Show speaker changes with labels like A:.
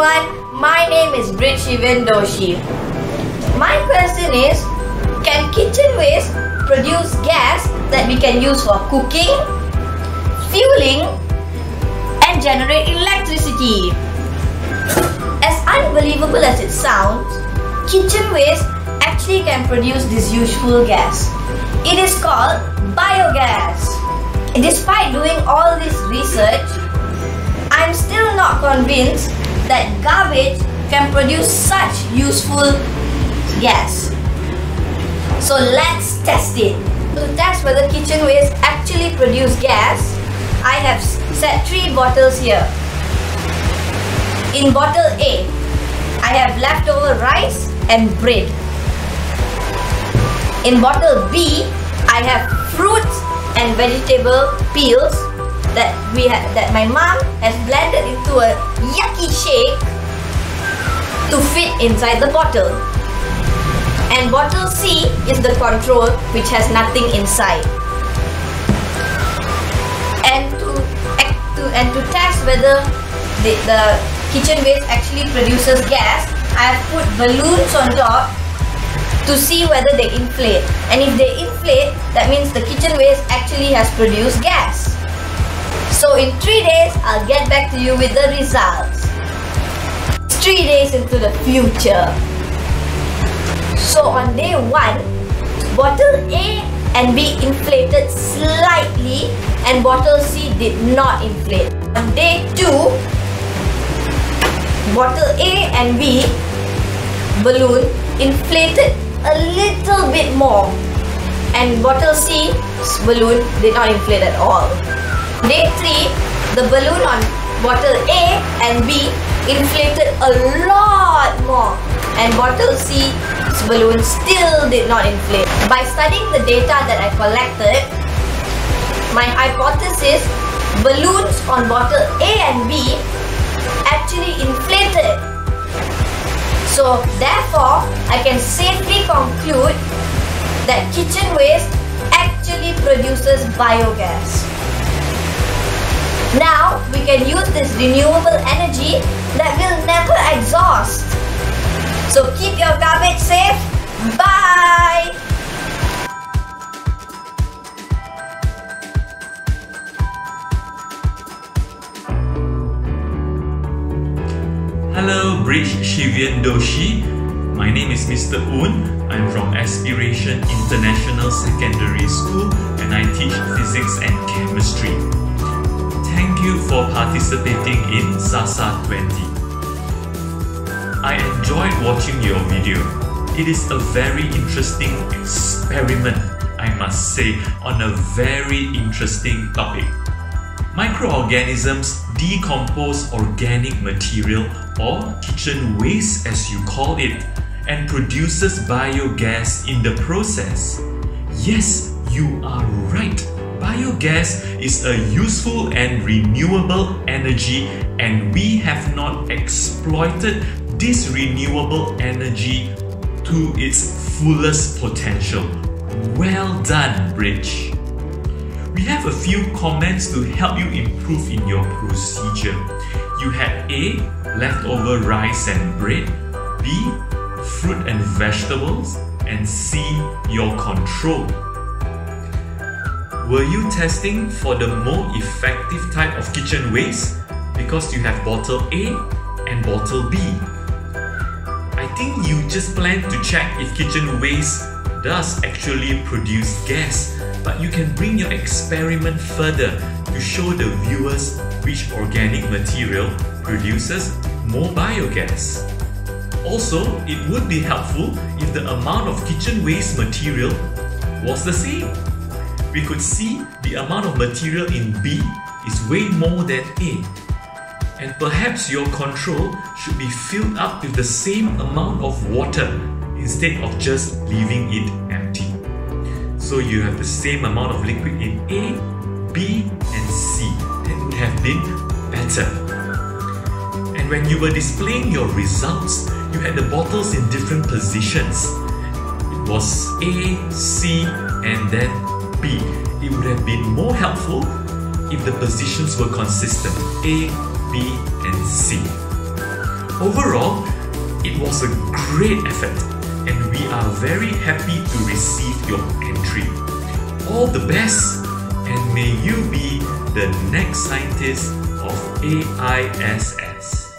A: My name is Brit Shivan Doshi. My question is, can kitchen waste produce gas that we can use for cooking, fueling, and generate electricity? As unbelievable as it sounds, kitchen waste actually can produce this useful gas. It is called biogas. Despite doing all this research, I'm still not convinced that garbage can produce such useful gas. So let's test it. To test whether kitchen waste actually produce gas, I have set three bottles here. In bottle A, I have leftover rice and bread. In bottle B, I have fruits and vegetable peels that we have that my mom has blended into a yucky shake to fit inside the bottle. And bottle C is the control which has nothing inside. And to, act to and to test whether the, the kitchen waste actually produces gas, I have put balloons on top to see whether they inflate. And if they inflate, that means the kitchen waste actually has produced gas. So in 3 days, I'll get back to you with the results. 3 days into the future. So on day 1, bottle A and B inflated slightly and bottle C did not inflate. On day 2, bottle A and B balloon inflated a little bit more and bottle C balloon did not inflate at all. Day 3, the balloon on bottle A and B inflated a lot more and bottle C's balloon still did not inflate. By studying the data that I collected, my hypothesis balloons on bottle A and B actually inflated. So therefore, I can safely conclude that kitchen waste actually produces biogas. Now, we can use this renewable energy that will never exhaust. So keep your garbage safe. Bye!
B: Hello, Bridge Shivian Doshi. My name is Mr. Un. I'm from Aspiration International Secondary School and I teach physics and chemistry. Thank you for participating in SASA 20. I enjoyed watching your video. It is a very interesting experiment, I must say, on a very interesting topic. Microorganisms decompose organic material or kitchen waste as you call it and produces biogas in the process. Yes, you are right. Biogas is a useful and renewable energy and we have not exploited this renewable energy to its fullest potential. Well done, Bridge. We have a few comments to help you improve in your procedure. You had A. Leftover rice and bread, B. Fruit and vegetables, and C. Your control. Were you testing for the more effective type of kitchen waste? Because you have bottle A and bottle B. I think you just plan to check if kitchen waste does actually produce gas, but you can bring your experiment further to show the viewers which organic material produces more biogas. Also, it would be helpful if the amount of kitchen waste material was the same. We could see the amount of material in B is way more than A. And perhaps your control should be filled up with the same amount of water instead of just leaving it empty. So you have the same amount of liquid in A, B and C. That would have been better. And when you were displaying your results, you had the bottles in different positions. It was A, C and then B. It would have been more helpful if the positions were consistent A, B and C. Overall, it was a great effort and we are very happy to receive your entry. All the best and may you be the next scientist of AISS.